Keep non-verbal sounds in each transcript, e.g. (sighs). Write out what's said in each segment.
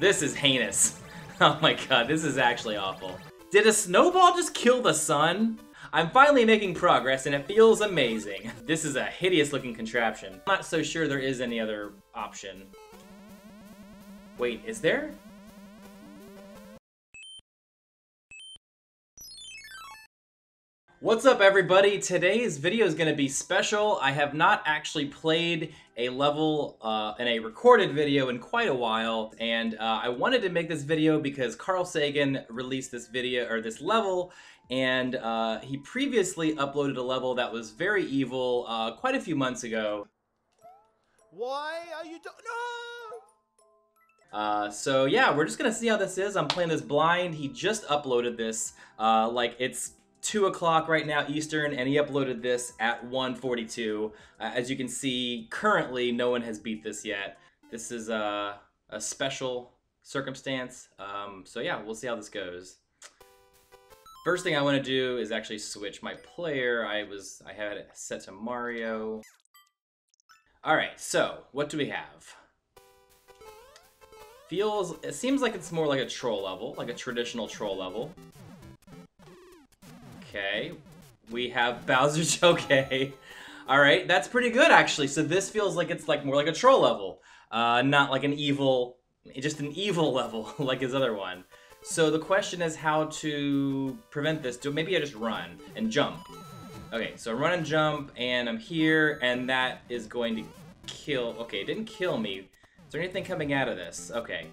This is heinous. (laughs) Oh my god, this is actually awful. Did a snowball just kill the sun? I'm finally making progress and it feels amazing. (laughs) This is a hideous looking contraption. I'm not so sure there is any other option. Wait, is there? What's up everybody? Today's video is going to be special. I have not actually played a level uh, in a recorded video in quite a while and uh, I wanted to make this video because Carl Sagan released this video or this level and uh, he previously uploaded a level that was very evil uh, quite a few months ago. Why are you do- No! Uh, so yeah, we're just gonna see how this is. I'm playing this blind. He just uploaded this. Uh, like it's 2 o'clock right now Eastern, and he uploaded this at 1:42. Uh, as you can see, currently no one has beat this yet. This is a, a special circumstance. Um, so yeah, we'll see how this goes. First thing I want to do is actually switch my player. I was I had it set to Mario. All right, so what do we have? Feels it seems like it's more like a troll level, like a traditional troll level. Okay. We have Bowser (laughs) okay. Alright, that's pretty good actually. So this feels like it's like more like a troll level. Uh, not like an evil, just an evil (laughs) level like his other one. So the question is how to prevent this. Do Maybe I just run and jump. Okay, so run and jump, and I'm here, and that is going to kill... Okay, it didn't kill me. Is there anything coming out of this? Okay,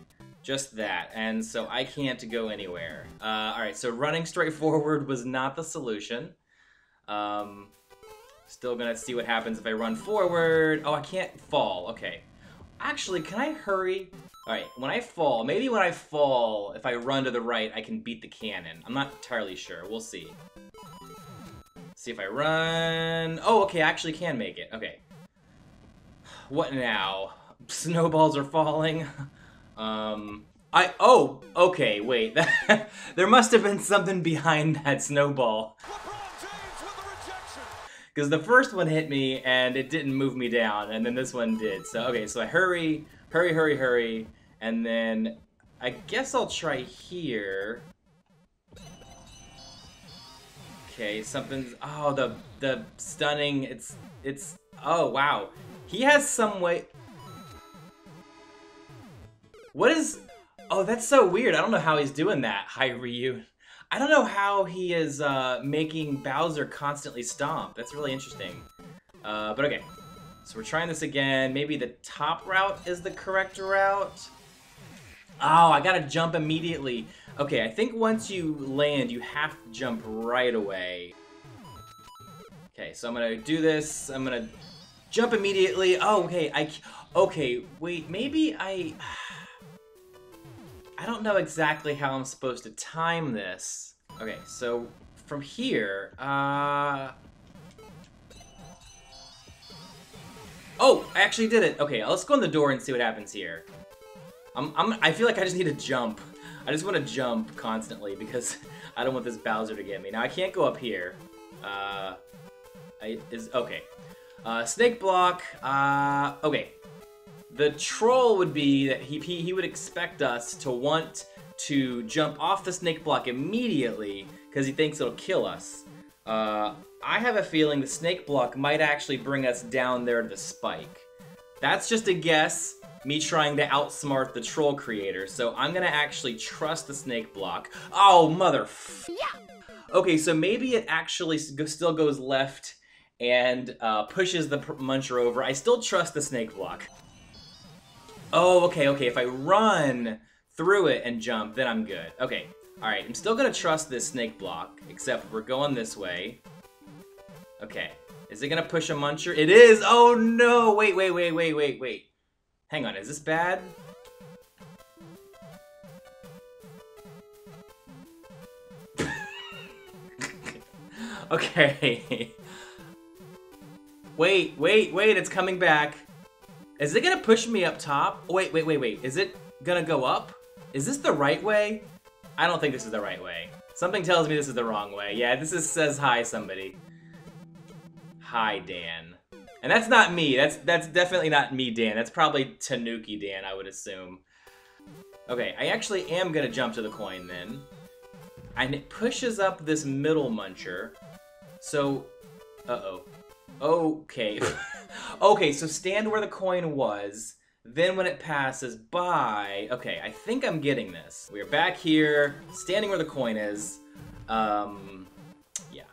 just that, and so I can't go anywhere. Uh, Alright, so running straight forward was not the solution. Um, still gonna see what happens if I run forward. Oh, I can't fall. Okay. Actually, can I hurry? Alright, when I fall, maybe when I fall, if I run to the right, I can beat the cannon. I'm not entirely sure. We'll see. See if I run... Oh, okay, I actually can make it. Okay. What now? (laughs) Snowballs are falling. (laughs) Um, I... Oh, okay, wait. (laughs) there must have been something behind that snowball. Because the first one hit me, and it didn't move me down, and then this one did. So, okay, so I hurry, hurry, hurry, hurry, and then I guess I'll try here. Okay, something's... Oh, the the stunning... It's... It's... Oh, wow. He has some way... What is... Oh, that's so weird. I don't know how he's doing that, Hi Ryu. I don't know how he is uh, making Bowser constantly stomp. That's really interesting. Uh, but okay. So we're trying this again. Maybe the top route is the correct route. Oh, I gotta jump immediately. Okay, I think once you land, you have to jump right away. Okay, so I'm gonna do this. I'm gonna jump immediately. Oh, okay. I okay. Wait, maybe I. I don't know exactly how I'm supposed to time this. Okay, so from here, uh. Oh, I actually did it. Okay, let's go in the door and see what happens here. I'm, I'm, I feel like I just need to jump. I just want to jump constantly because (laughs) I don't want this Bowser to get me. Now, I can't go up here. Uh, I, is, okay. Uh, snake block, uh, okay. The troll would be that he, he, he would expect us to want to jump off the snake block immediately because he thinks it'll kill us. Uh, I have a feeling the snake block might actually bring us down there to the spike. That's just a guess, me trying to outsmart the troll creator, so I'm gonna actually trust the snake block. Oh, mother yeah. Okay, so maybe it actually still goes left and uh, pushes the muncher over. I still trust the snake block. Oh, okay, okay, if I run through it and jump, then I'm good. Okay, alright, I'm still gonna trust this snake block, except we're going this way. Okay, is it gonna push a muncher? It is! Oh no! Wait, wait, wait, wait, wait, wait. Hang on, is this bad? (laughs) okay. (laughs) wait, wait, wait, it's coming back. Is it gonna push me up top? Wait, wait, wait, wait. Is it gonna go up? Is this the right way? I don't think this is the right way. Something tells me this is the wrong way. Yeah, this is says hi somebody. Hi, Dan. And that's not me. That's that's definitely not me, Dan. That's probably Tanuki Dan, I would assume. Okay, I actually am gonna jump to the coin then. And it pushes up this middle muncher. So, uh-oh. Okay. (laughs) okay, so stand where the coin was. Then when it passes by... Okay, I think I'm getting this. We're back here, standing where the coin is. Um, yeah.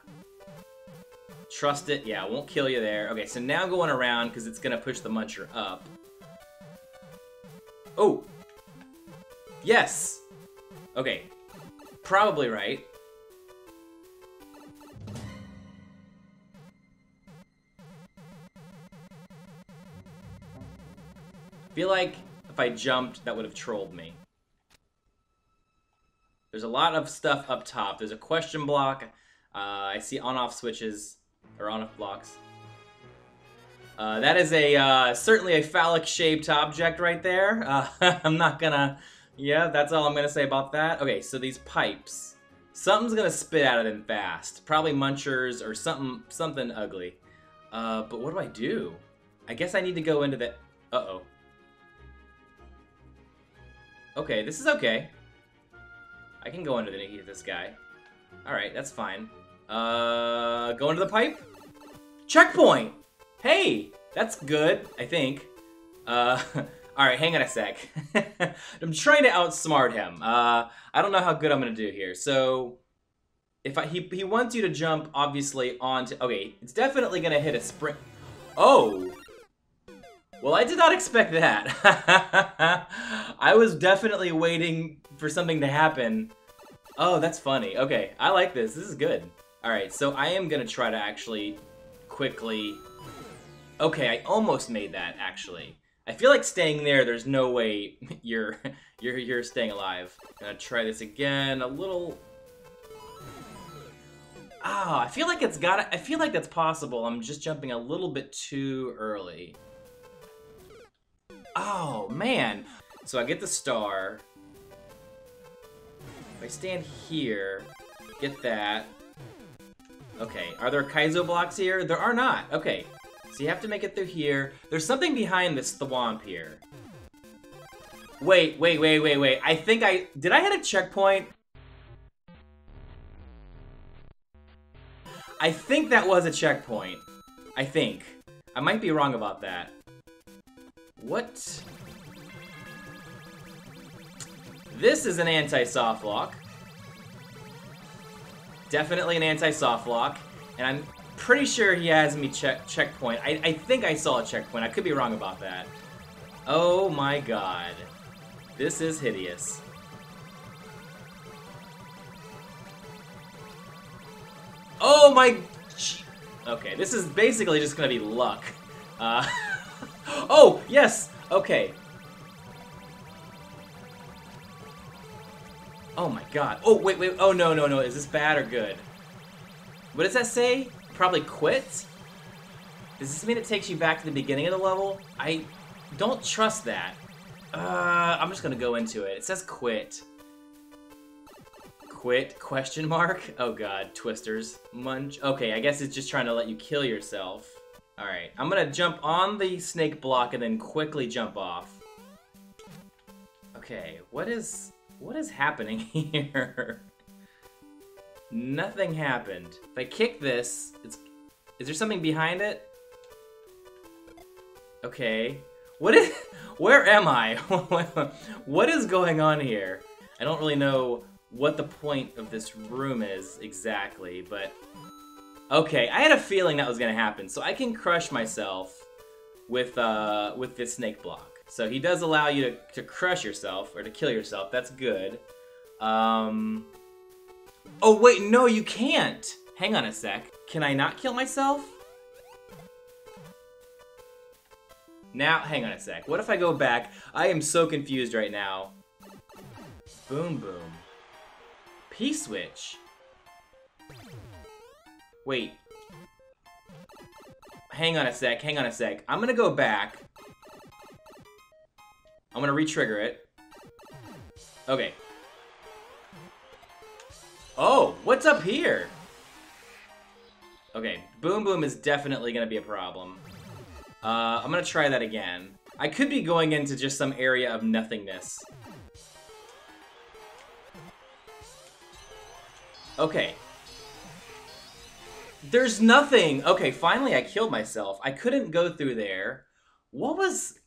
Trust it. Yeah, it won't kill you there. Okay, so now going around because it's going to push the muncher up. Oh! Yes! Okay. Probably right. Feel like if I jumped, that would have trolled me. There's a lot of stuff up top. There's a question block. Uh, I see on-off switches, or on-off blocks. Uh, that is a uh, certainly a phallic-shaped object right there. (laughs) Uh, I'm not gonna... Yeah, that's all I'm gonna say about that. Okay, so these pipes. Something's gonna spit out of them fast. Probably munchers or something something ugly. Uh, but what do I do? I guess I need to go into the... Uh-oh. Okay, this is okay. I can go underneath this guy. Alright, that's fine. Uh, go into the pipe? Checkpoint! Hey! That's good, I think. Uh, (laughs) alright, hang on a sec. (laughs) I'm trying to outsmart him. Uh, I don't know how good I'm gonna do here. So, if I, he, he wants you to jump, obviously, onto... Okay, it's definitely gonna hit a sprint... Oh! Well, I did not expect that. (laughs) I was definitely waiting for something to happen. Oh, that's funny. Okay, I like this. This is good. Alright, so I am gonna try to actually quickly... Okay, I almost made that, actually. I feel like staying there, there's no way (laughs) you're you're you're staying alive. I'm gonna try this again, a little... Ah, oh, I feel like it's got I feel like that's possible. I'm just jumping a little bit too early. Oh, man. So I get the star. If I stand here, get that. Okay, are there Kaizo blocks here? There are not. Okay, so you have to make it through here. There's something behind this thwomp here. Wait, wait, wait, wait, wait. I think I... Did I hit a checkpoint? I think that was a checkpoint. I think. I might be wrong about that. What? This is an anti-soft lock. Definitely an anti-soft lock. And I'm pretty sure he has me check checkpoint. I, I think I saw a checkpoint. I could be wrong about that. Oh my god. This is hideous. Oh my... Okay, this is basically just gonna be luck. Uh... (laughs) Oh, yes! Okay. Oh my god. Oh, wait, wait. Oh, no, no, no. Is this bad or good? What does that say? Probably quit? Does this mean it takes you back to the beginning of the level? I don't trust that. Uh, I'm just gonna go into it. It says quit. Quit? Question mark? Oh god, twisters. Munch. Okay, I guess it's just trying to let you kill yourself. Alright, I'm gonna jump on the snake block and then quickly jump off. Okay, what is... what is happening (laughs) here? Nothing happened. If I kick this, it's... Is there something behind it? Okay. What is... (laughs) Where am I? (laughs) what is going on here? I don't really know what the point of this room is exactly, but Okay, I had a feeling that was gonna happen, so I can crush myself with uh with this snake block. So he does allow you to, to crush yourself or to kill yourself. That's good. Um. Oh wait, no, you can't. Hang on a sec. Can I not kill myself? Now, hang on a sec. What if I go back? I am so confused right now. Boom, boom. P-switch. Wait. Hang on a sec, hang on a sec. I'm gonna go back. I'm gonna retrigger it. Okay. Oh, what's up here? Okay, Boom Boom is definitely gonna be a problem. Uh, I'm gonna try that again. I could be going into just some area of nothingness. Okay, there's nothing. Okay, finally I killed myself. I couldn't go through there. What was...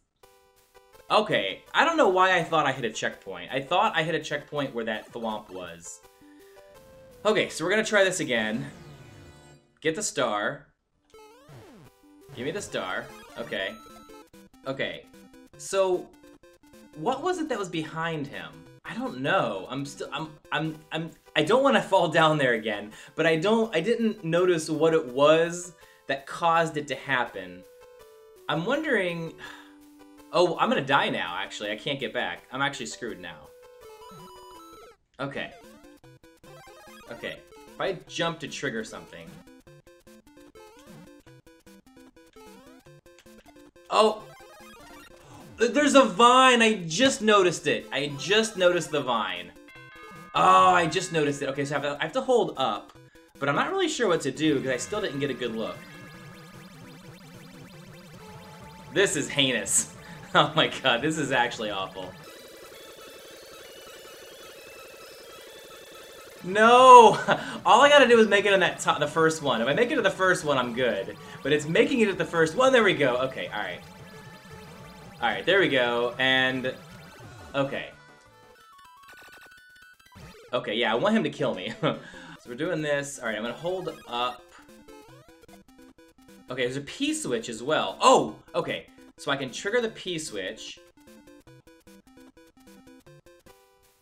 Okay, I don't know why I thought I hit a checkpoint. I thought I hit a checkpoint where that thwomp was. Okay, so we're gonna try this again. Get the star. Give me the star. Okay. Okay. So, what was it that was behind him? I don't know. I'm still I'm I'm I'm I don't want to fall down there again, but I don't I didn't notice what it was that caused it to happen. I'm wondering Oh, I'm going to die now actually. I can't get back. I'm actually screwed now. Okay. Okay. If I jump to trigger something. Oh, there's a vine! I just noticed it! I just noticed the vine. Oh, I just noticed it. Okay, so I have, to, I have to hold up. But I'm not really sure what to do, because I still didn't get a good look. This is heinous. (laughs) Oh my god, this is actually awful. No! (laughs) All I gotta do is make it in that top, the first one. If I make it to the first one, I'm good. But it's making it at the first one. There we go. Okay, alright. Alright, there we go, and... Okay. Okay, yeah, I want him to kill me. (laughs) so we're doing this. Alright, I'm gonna hold up. Okay, there's a P-switch as well. Oh! Okay, so I can trigger the P-switch.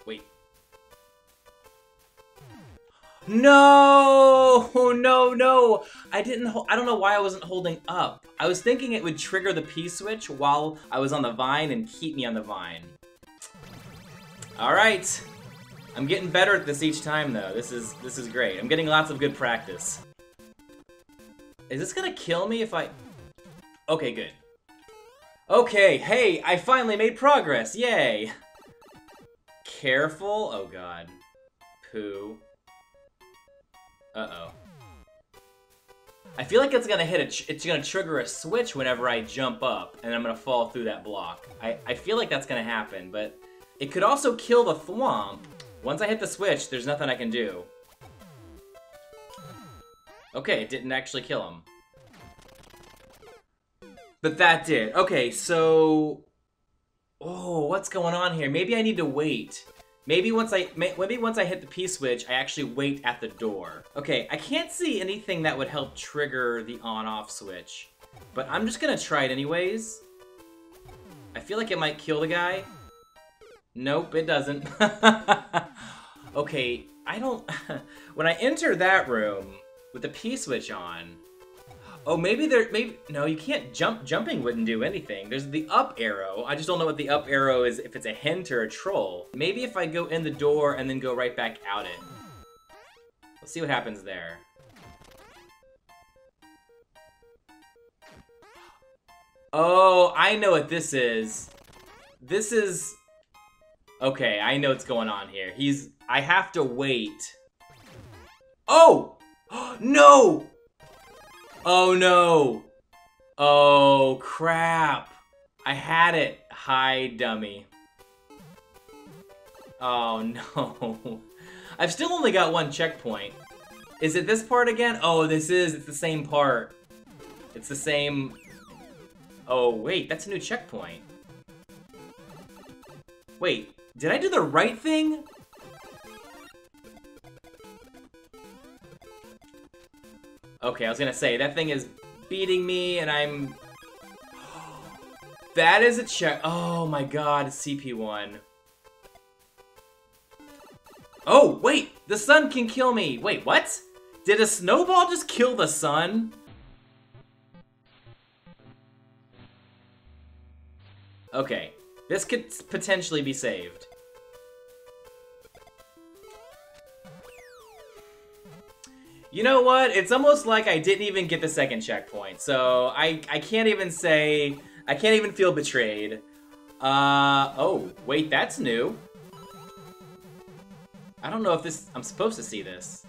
Wait. No! No, no! I didn't I don't know why I wasn't holding up. I was thinking it would trigger the P-switch while I was on the vine and keep me on the vine. Alright. I'm getting better at this each time, though. This is this is great. I'm getting lots of good practice. Is this gonna kill me if I... Okay, good. Okay, hey, I finally made progress! Yay! Careful. Oh, God. Poo. Uh-oh. I feel like it's gonna hit a, it's gonna trigger a switch whenever I jump up, and I'm gonna fall through that block. I, I feel like that's gonna happen, but it could also kill the thwomp. Once I hit the switch, there's nothing I can do. Okay, it didn't actually kill him. But that did. Okay, so... Oh, what's going on here? Maybe I need to wait. Maybe once I maybe once I hit the P-switch, I actually wait at the door. Okay, I can't see anything that would help trigger the on-off switch. But I'm just gonna try it anyways. I feel like it might kill the guy. Nope, it doesn't. (laughs) okay, I don't... (laughs) when I enter that room with the P-switch on, Oh, maybe there, maybe, no, you can't jump, jumping wouldn't do anything. There's the up arrow. I just don't know what the up arrow is, if it's a hint or a troll. Maybe if I go in the door and then go right back out it. Let's see what happens there. Oh, I know what this is. This is... Okay, I know what's going on here. He's... I have to wait. Oh! (gasps) no! Oh no! Oh crap! I had it! Hi, dummy. Oh (laughs) no. I've still only got one checkpoint. Is it this part again? Oh, this is. It's the same part. It's the same... Oh, wait. That's a new checkpoint. Wait. Did I do the right thing? Okay, I was gonna say, that thing is beating me, and I'm... (gasps) that is a check. Oh my god, CP1. Oh, wait! The sun can kill me! Wait, what? Did a snowball just kill the sun? Okay, this could potentially be saved. You know what? It's almost like I didn't even get the second checkpoint, so I, I can't even say... I can't even feel betrayed. Uh, oh, wait, that's new. I don't know if this... I'm supposed to see this.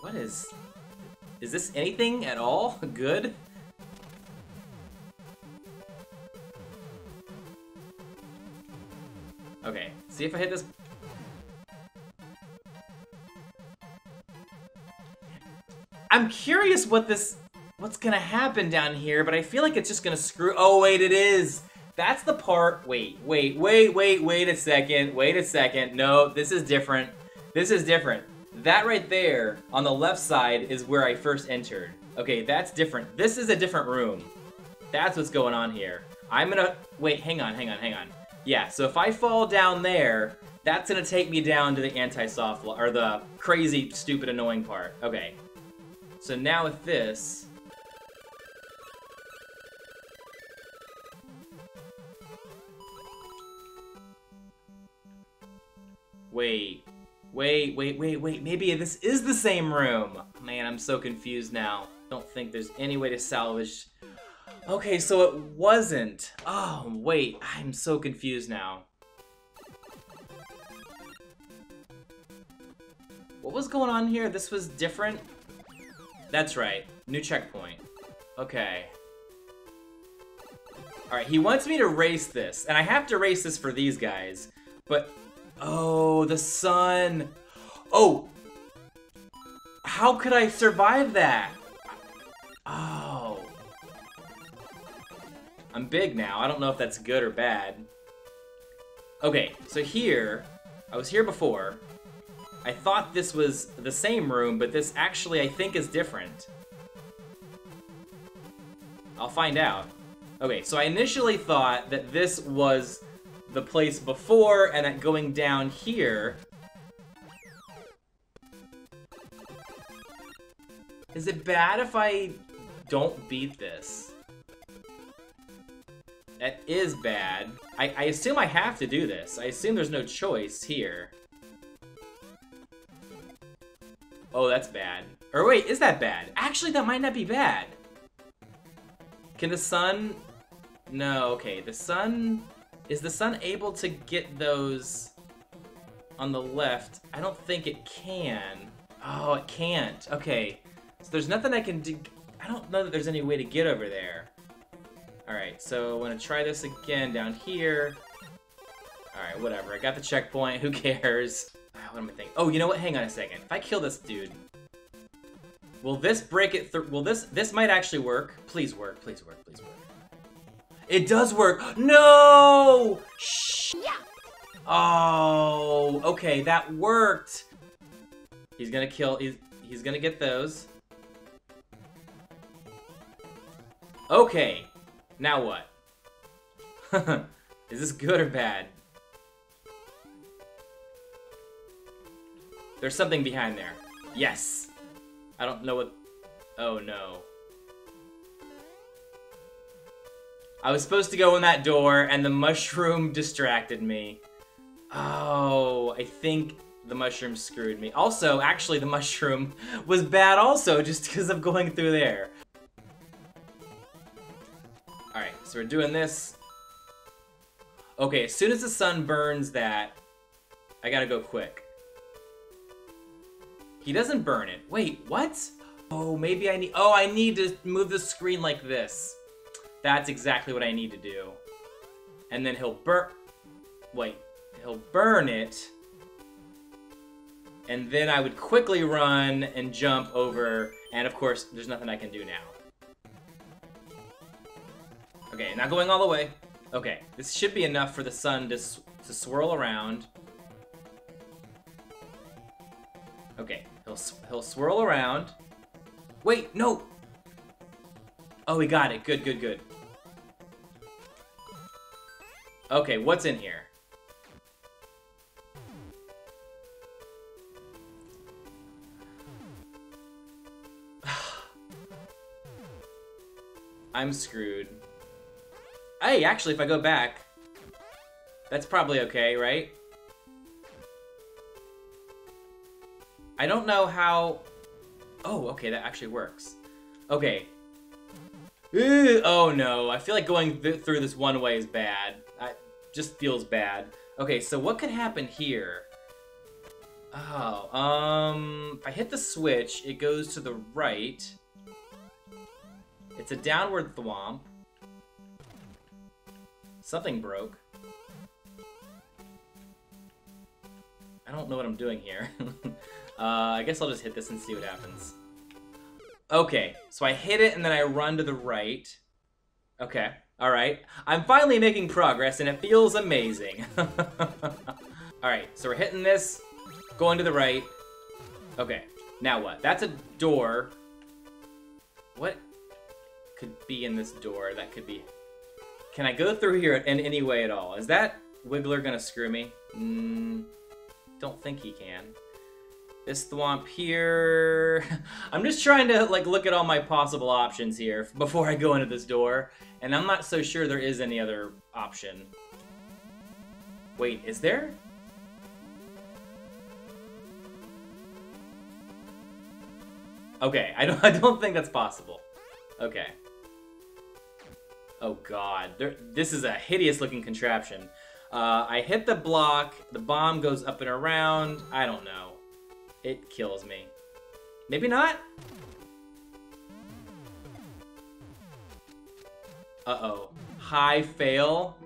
What is... Is this anything at all (laughs) good? Okay, see if I hit this I'm curious what this, what's gonna happen down here, but I feel like it's just gonna screw, oh wait, it is. That's the part, wait, wait, wait, wait, wait a second, wait a second. No, this is different. This is different. That right there, on the left side, is where I first entered. Okay, that's different. This is a different room. That's what's going on here. I'm gonna, wait, hang on, hang on, hang on. Yeah, so if I fall down there, that's gonna take me down to the anti-soft, or the crazy, stupid, annoying part. Okay. So now with this... Wait. Wait, wait, wait, wait. Maybe this is the same room. Man, I'm so confused now. Don't think there's any way to salvage... Okay, so it wasn't. Oh, wait. I'm so confused now. What was going on here? This was different? That's right. New checkpoint. Okay. Alright, he wants me to race this, and I have to race this for these guys, but... Oh, the sun! Oh! How could I survive that? Oh. I'm big now. I don't know if that's good or bad. Okay, so here, I was here before. I thought this was the same room, but this actually I think is different. I'll find out. Okay, so I initially thought that this was the place before and that going down here... Is it bad if I don't beat this? That is bad. I, I assume I have to do this. I assume there's no choice here. Oh, that's bad. Or wait, is that bad? Actually, that might not be bad. Can the sun... No, okay. The sun... Is the sun able to get those on the left? I don't think it can. Oh, it can't. Okay. So there's nothing I can do... I don't know that there's any way to get over there. Alright, so I'm gonna try this again down here. Alright, whatever. I got the checkpoint. (laughs) Who cares? What am I thinking? Oh, you know what? Hang on a second. If I kill this dude, will this break it through? Will this, this might actually work. Please work, please work, please work. It does work. No! Shh. Yeah. Oh, okay, that worked. He's gonna kill, he's, he's gonna get those. Okay, now what? (laughs) Is this good or bad? There's something behind there. Yes! I don't know what... Oh, no. I was supposed to go in that door, and the mushroom distracted me. Oh, I think the mushroom screwed me. Also, actually, the mushroom (laughs) was bad also, just because of going through there. Alright, so we're doing this. Okay, as soon as the sun burns that, I gotta go quick. He doesn't burn it. Wait, what? Oh, maybe I need... Oh, I need to move the screen like this. That's exactly what I need to do. And then he'll burn... Wait. He'll burn it. And then I would quickly run and jump over. And of course, there's nothing I can do now. Okay, not going all the way. Okay, this should be enough for the sun to, to swirl around. Okay, he'll, he'll swirl around. Wait, no! Oh, we got it. Good, good, good. Okay, what's in here? (sighs) I'm screwed. Hey, actually, if I go back, that's probably okay, right? I don't know how... Oh, okay, that actually works. Okay. oh no, I feel like going th through this one way is bad. I just feels bad. Okay, so what could happen here? Oh, um, if I hit the switch, it goes to the right. It's a downward thwomp. Something broke. I don't know what I'm doing here. (laughs) Uh, I guess I'll just hit this and see what happens. Okay, so I hit it and then I run to the right. Okay, alright. I'm finally making progress and it feels amazing. (laughs) alright, so we're hitting this, going to the right. Okay, now what? That's a door. What could be in this door that could be... Can I go through here in any way at all? Is that Wiggler gonna screw me? Mm, don't think he can. This thwomp here... (laughs) I'm just trying to like look at all my possible options here (laughs) before I go into this door. And I'm not so sure there is any other option. Wait, is there? Okay, I don't, (laughs) I don't think that's possible. Okay. Oh god, there, this is a hideous looking contraption. Uh, I hit the block, the bomb goes up and around, I don't know. It kills me. Maybe not? Uh-oh. High fail?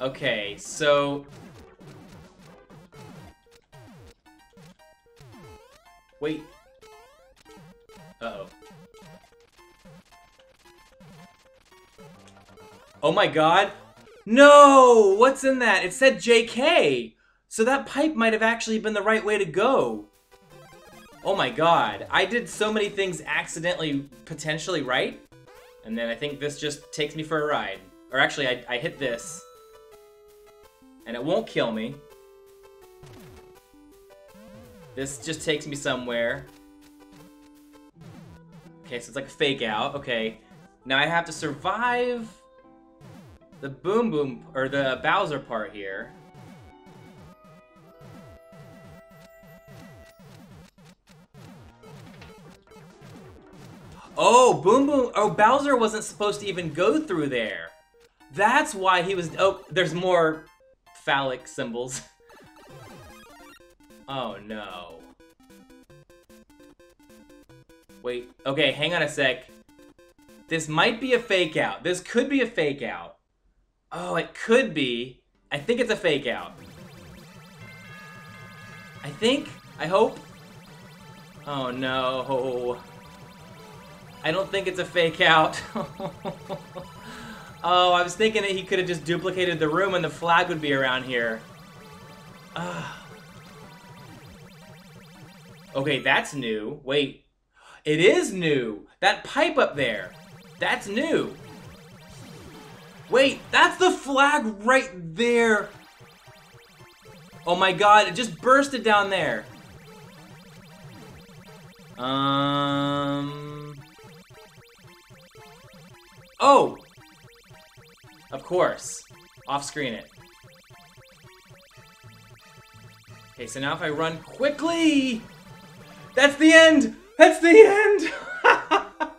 Okay, so... Wait. Uh-oh. Oh my god. No! What's in that? It said JK! So that pipe might have actually been the right way to go. Oh my god. I did so many things accidentally, potentially right. And then I think this just takes me for a ride. Or actually, I, I hit this and it won't kill me. This just takes me somewhere. Okay, so it's like a fake out. Okay, now I have to survive the Boom Boom, or the Bowser part here. Oh, Boom Boom, oh, Bowser wasn't supposed to even go through there. That's why he was, oh, there's more phallic symbols. (laughs) oh no. Wait, okay, hang on a sec. This might be a fake out. This could be a fake out. Oh, it could be. I think it's a fake out. I think? I hope? Oh no. I don't think it's a fake out. (laughs) Oh, I was thinking that he could have just duplicated the room and the flag would be around here. Ah. Okay, that's new. Wait. It is new! That pipe up there! That's new! Wait, that's the flag right there! Oh my god, it just bursted down there! Um... Oh! Of course. Off-screen it. Okay, so now if I run quickly... That's the end! That's the end! (laughs)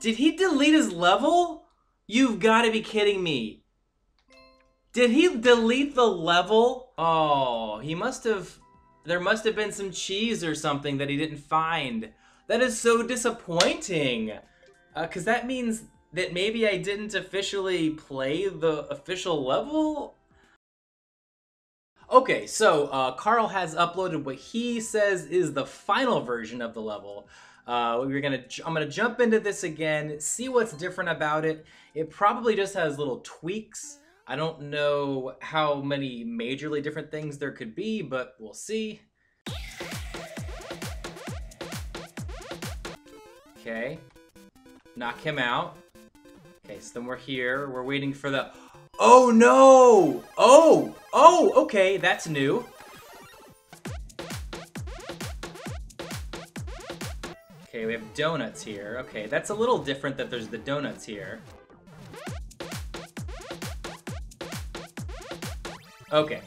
Did he delete his level? You've got to be kidding me. Did he delete the level? Oh, he must have... There must have been some cheese or something that he didn't find. That is so disappointing. Because uh, that means that maybe I didn't officially play the official level? Okay, so uh, Carl has uploaded what he says is the final version of the level. Uh, we're gonna, I'm gonna jump into this again, see what's different about it. It probably just has little tweaks. I don't know how many majorly different things there could be, but we'll see. Okay, Knock him out. Okay, so then we're here. We're waiting for the... Oh, no! Oh! Oh, okay, that's new. Okay, we have donuts here. Okay, that's a little different that there's the donuts here. Okay.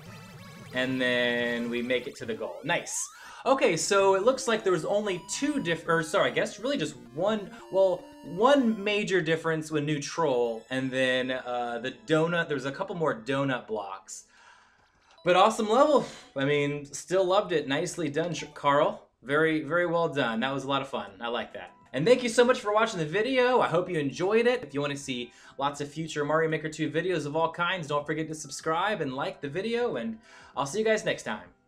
And then we make it to the goal. Nice. Okay, so it looks like there was only two diff- or sorry, I guess really just one, well, one major difference with New Troll, and then uh, the donut, there's a couple more donut blocks. But awesome level. I mean, still loved it. Nicely done, Carl. Very, very well done. That was a lot of fun. I like that. And thank you so much for watching the video. I hope you enjoyed it. If you want to see lots of future Mario Maker 2 videos of all kinds, don't forget to subscribe and like the video, and I'll see you guys next time.